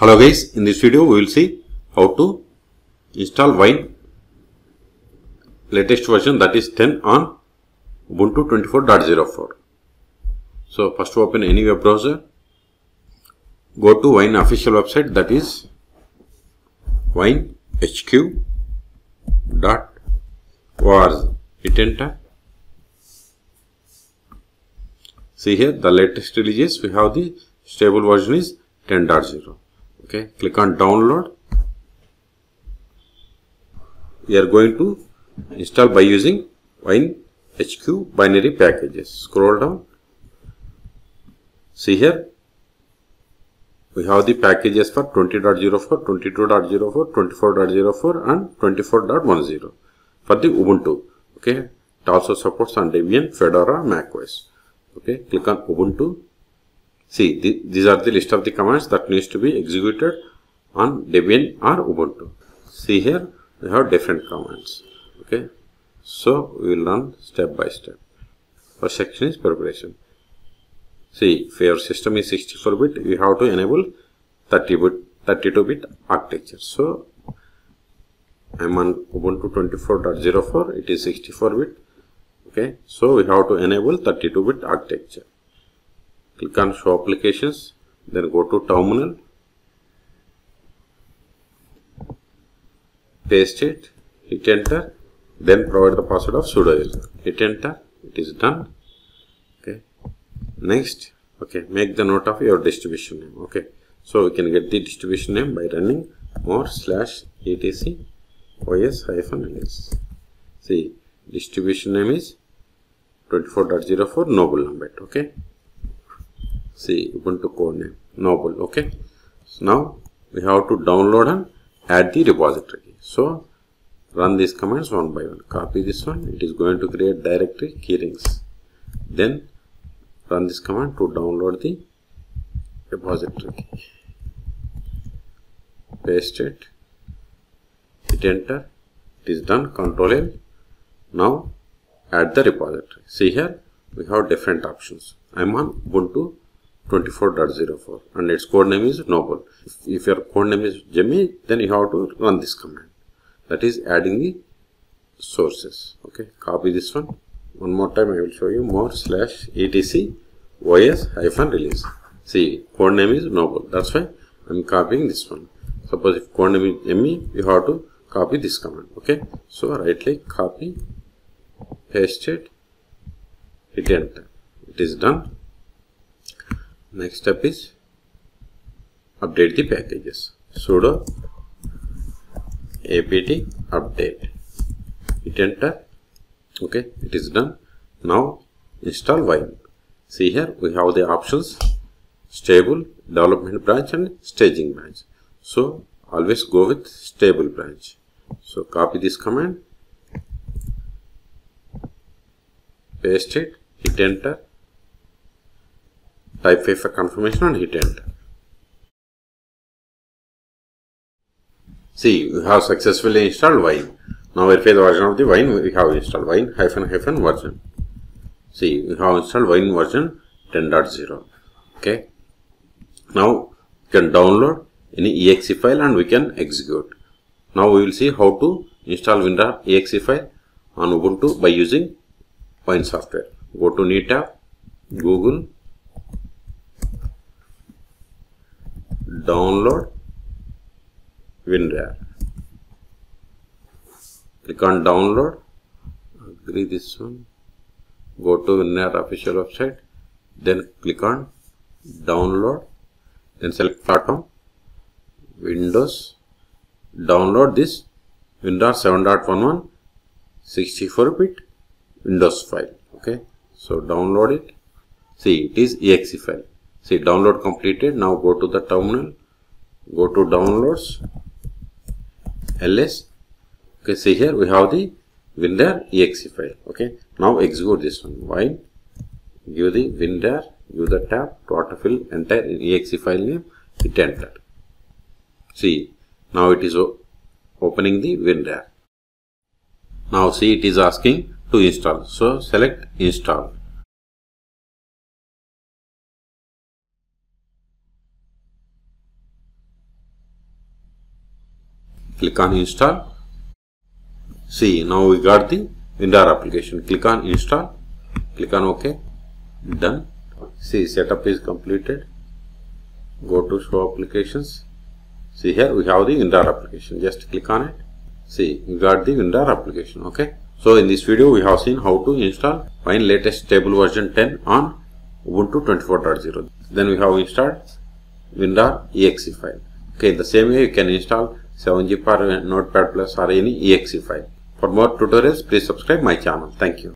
Hello guys, in this video we will see how to install Wine latest version that is 10 on Ubuntu 24.04. So first open any web browser, go to Wine official website that is winehq.org. Hit enter. See here the latest releases we have the stable version is 10.0 okay click on download. We are going to install by using wine hq binary packages. Scroll down. See here. We have the packages for 20.04 22.04 24.04 and 24.10 for the ubuntu. Okay it also supports on debian fedora macOS okay click on ubuntu see the, these are the list of the commands that needs to be executed on debian or ubuntu. See here we have different commands. Okay? So we will run step by step. First section is preparation. See if your system is 64 bit you have to enable 30 bit 32 bit architecture. So i'm on ubuntu 24.04 it is 64 bit. Okay? So we have to enable 32 bit architecture click on show applications then go to terminal paste it hit enter then provide the password of sudo user hit enter it is done. Okay. Next okay make the note of your distribution name. Okay. So we can get the distribution name by running more slash etc os hyphen ls see distribution name is 24.04 noble numbat okay see ubuntu code name noble okay? So now we have to download and add the repository. So run these commands one by one. Copy this one. It is going to create directory keyrings. Then run this command to download the repository. Paste it. Hit enter. It is done. Control L. Now add the repository. See here we have different options. I'm on ubuntu 24.04 and its code name is noble. If, if your code name is jammy then you have to run this command. That is adding the sources. Okay copy this one. One more time i will show you more slash etc os hyphen release. See code name is noble. That's why i'm copying this one. Suppose if code name is jammy you have to copy this command. Okay so right click copy paste it hit enter. It is done next step is update the packages. Sudo apt update. Hit enter. Okay it is done. Now install wine see here we have the options stable development branch and staging branch. So always go with stable branch. So copy this command paste it hit enter type for confirmation and hit enter. See, we have successfully installed Wine. Now verify the version of the Wine we have installed Wine hyphen hyphen version. See, we have installed Wine version 10.0. Okay. Now we can download any exe file and we can execute. Now we will see how to install WinRAR exe file on Ubuntu by using Wine software. Go to new tab, Google download WinRAR. Click on download, agree this one, go to WinRAR official website, then click on download, then select platform, Windows, download this WinRAR 7.11 64 bit Windows file. Okay, so download it. See, it is exe file. See, download completed. Now go to the terminal. Go to downloads. ls. Okay, see here we have the WinRAR exe file. Okay, now execute this one. While give the WinRAR, give the tab to autofill entire exe file name. Hit enter. See, now it is opening the WinRAR. Now see, it is asking to install. So select install. Click on install. See now we got the WinRAR application. Click on install. Click on ok. Done. See setup is completed. Go to show applications. See here we have the WinRAR application. Just click on it. See we got the WinRAR application. Okay so in this video we have seen how to install Wine latest stable version 10 on Ubuntu 24.0 then we have installed WinRAR exe file. Okay the same way you can install 7zip or notepad plus or any exe file for more tutorials please subscribe my channel thank you